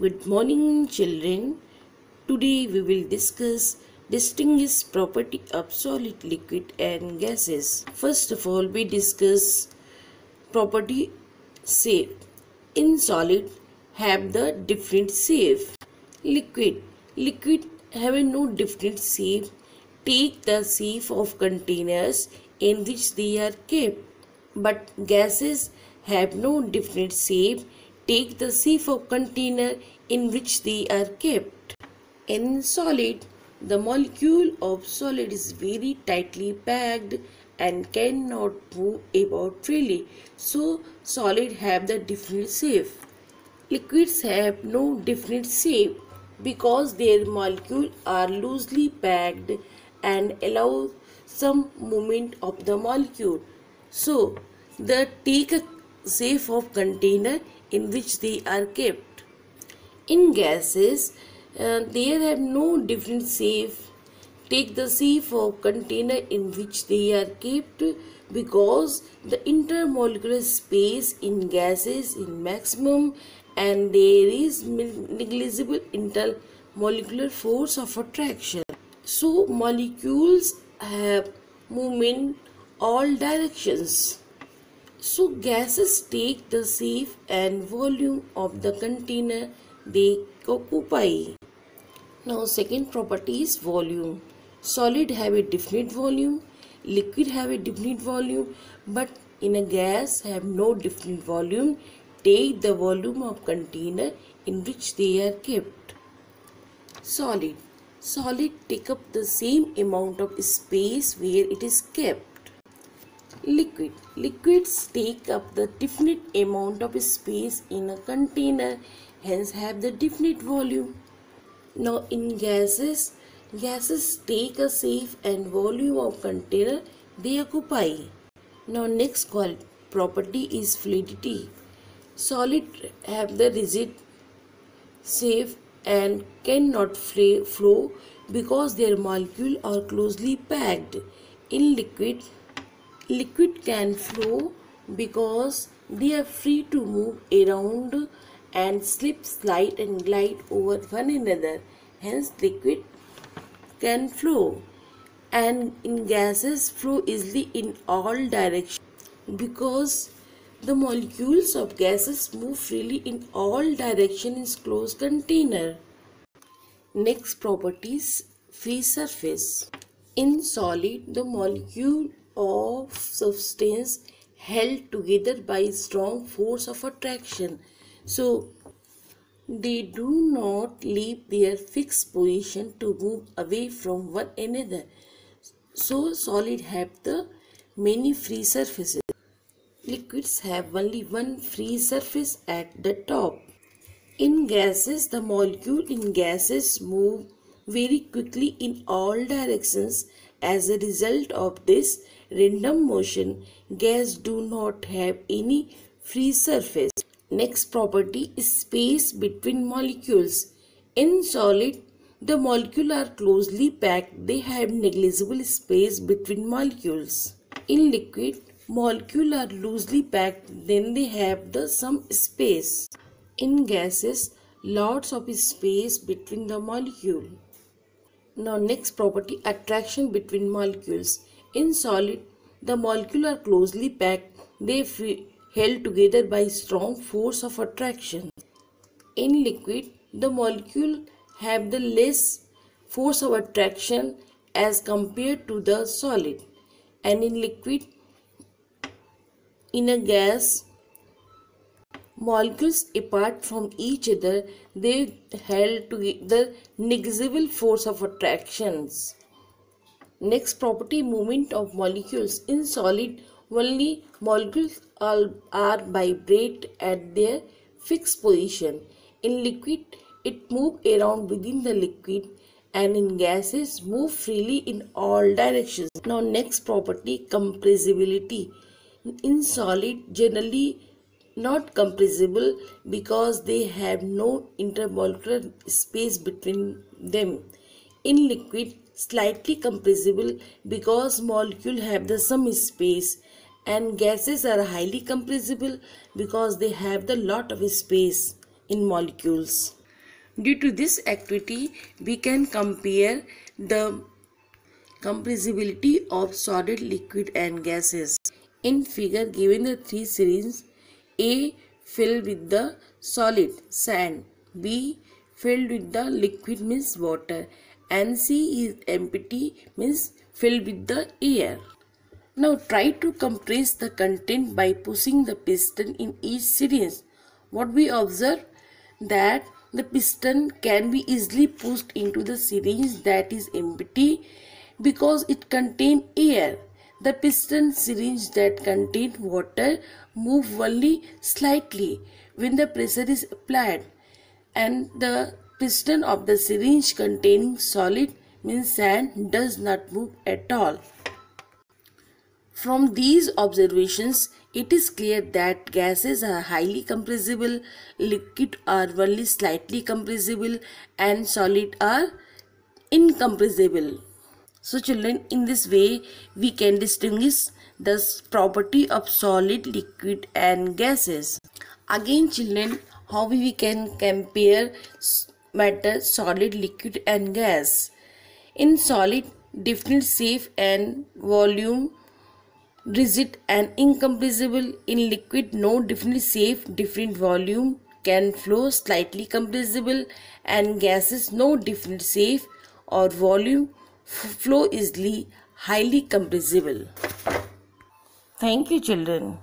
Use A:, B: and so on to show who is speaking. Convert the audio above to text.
A: Good morning, children. Today we will discuss distinguished property of solid, liquid, and gases. First of all, we discuss property shape. In solid, have the different shape. Liquid, liquid have no different shape. Take the shape of containers in which they are kept. But gases have no different shape take the shape of container in which they are kept. In solid, the molecule of solid is very tightly packed and cannot move about freely. So, solid have the different shape. Liquids have no different shape because their molecules are loosely packed and allow some movement of the molecule. So, the take a shape of container in which they are kept. In gases, uh, there have no different shape. Take the shape of container in which they are kept because the intermolecular space in gases is maximum and there is negligible intermolecular force of attraction. So molecules have movement in all directions. So gases take the shape and volume of the container they occupy. Now second property is volume. Solid have a definite volume, liquid have a definite volume but in a gas have no definite volume. Take the volume of container in which they are kept. Solid. Solid take up the same amount of space where it is kept Liquid. Liquids take up the definite amount of space in a container, hence have the definite volume. Now in gases, gases take a shape and volume of container they occupy. Now next property is fluidity. Solid have the rigid shape and cannot flow because their molecules are closely packed. In liquid, liquid can flow because they are free to move around and slip, slide and glide over one another. Hence liquid can flow and in gases flow easily in all directions because the molecules of gases move freely in all directions in closed container. Next properties free surface. In solid, the molecule of substance held together by strong force of attraction. So, they do not leave their fixed position to move away from one another. So, solid have the many free surfaces. Liquids have only one free surface at the top. In gases, the molecule in gases move very quickly in all directions. As a result of this, random motion, gas do not have any free surface. Next property is space between molecules. In solid, the molecules are closely packed. They have negligible space between molecules. In liquid, molecules are loosely packed. Then they have the some space. In gases, lots of space between the molecule. Now next property attraction between molecules. In solid, the molecules are closely packed. They held together by strong force of attraction. In liquid, the molecule have the less force of attraction as compared to the solid. And in liquid, in a gas, molecules apart from each other, they held together negligible force of attractions. Next property movement of molecules. In solid, only molecules are, are vibrate at their fixed position. In liquid, it move around within the liquid and in gases move freely in all directions. Now next property compressibility. In solid generally not compressible because they have no intermolecular space between them. In liquid slightly compressible because molecules have the some space and gases are highly compressible because they have the lot of space in molecules. Due to this activity, we can compare the compressibility of solid, liquid and gases. In figure given the three syringes, A filled with the solid sand, B filled with the liquid means water and C is empty means filled with the air. Now try to compress the content by pushing the piston in each syringe. What we observe that the piston can be easily pushed into the syringe that is empty because it contains air. The piston syringe that contains water move only slightly when the pressure is applied and the piston of the syringe containing solid means sand does not move at all. From these observations, it is clear that gases are highly compressible, liquid are only slightly compressible and solid are incompressible. So children, in this way, we can distinguish the property of solid, liquid and gases. Again children, how we can compare matter, solid, liquid and gas. In solid, definite shape and volume rigid and incompressible in liquid no definitely safe different volume can flow slightly compressible and gases no definite safe or volume flow easily highly compressible. Thank you children